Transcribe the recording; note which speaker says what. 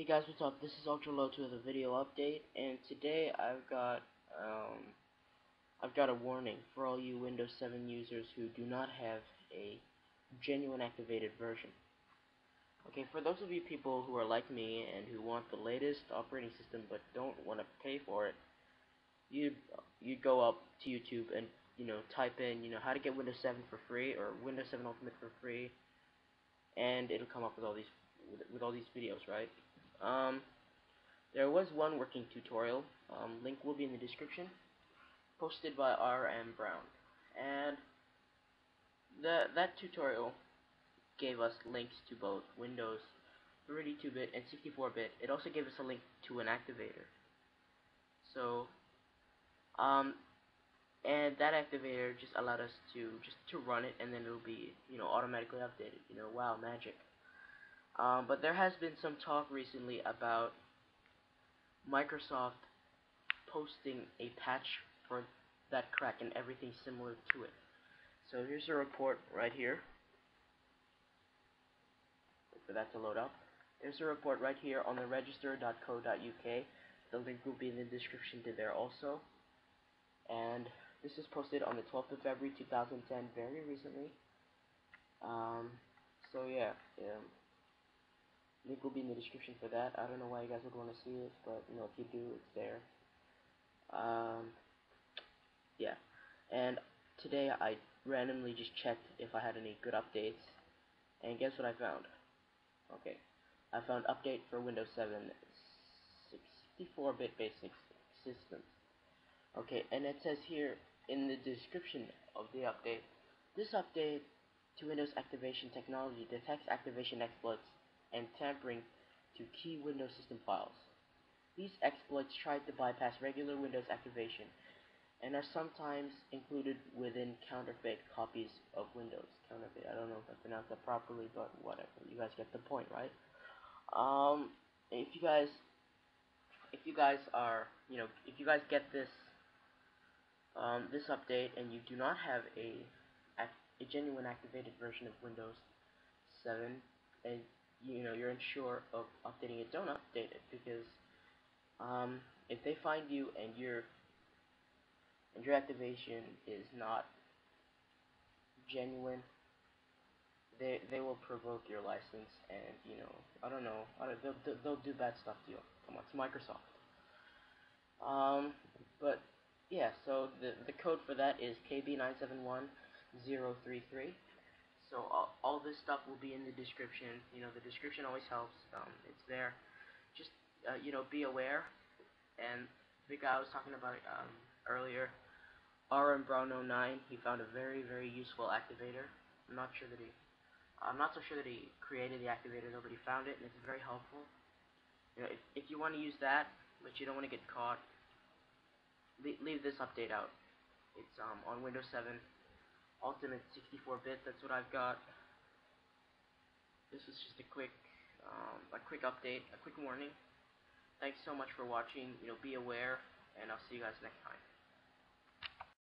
Speaker 1: Hey guys, what's up? This is Ultra Low with a video update, and today I've got um, I've got a warning for all you Windows 7 users who do not have a genuine activated version. Okay, for those of you people who are like me and who want the latest operating system but don't want to pay for it, you you go up to YouTube and you know type in you know how to get Windows 7 for free or Windows 7 Ultimate for free, and it'll come up with all these with, with all these videos, right? Um, there was one working tutorial, um, link will be in the description, posted by R.M. Brown, and the, that tutorial gave us links to both Windows 32-bit and 64-bit. It also gave us a link to an activator. So, um, and that activator just allowed us to just to run it, and then it'll be you know automatically updated. You know, wow, magic. Um, but there has been some talk recently about Microsoft posting a patch for that crack and everything similar to it. So here's a report right here. Wait for that to load up. There's a report right here on the register.co.uk. The link will be in the description to there also. And this is posted on the 12th of February 2010, very recently. Um, so yeah, yeah. Link will be in the description for that. I don't know why you guys would want to see it, but you know if you do, it's there. Um, yeah, and today I randomly just checked if I had any good updates, and guess what I found? Okay, I found update for Windows 7 64-bit basic systems. Okay, and it says here in the description of the update, this update to Windows activation technology detects activation exploits and tampering to key Windows system files. These exploits try to bypass regular Windows activation and are sometimes included within counterfeit copies of Windows. Counterfeit, I don't know if I pronounced that properly, but whatever. You guys get the point, right? Um, if you guys, if you guys are, you know, if you guys get this, um, this update and you do not have a, a genuine activated version of Windows 7, and you know you're unsure of updating it, don't update it because um, if they find you and your and your activation is not genuine, they they will provoke your license and you know I don't know I don't, they'll they'll do bad stuff to you. Come on, it's Microsoft. Um, but yeah, so the the code for that is KB971033. So all, all this stuff will be in the description. You know, the description always helps. Um, it's there. Just, uh, you know, be aware. And the guy I was talking about um, earlier, RM Brown 09, he found a very, very useful activator. I'm not sure that he, I'm not so sure that he created the activator though, but he found it and it's very helpful. You know, if, if you want to use that, but you don't want to get caught, leave, this update out. It's um, on Windows 7. Ultimate 64-bit, that's what I've got. This is just a quick, um, a quick update, a quick warning. Thanks so much for watching, you know, be aware, and I'll see you guys next time.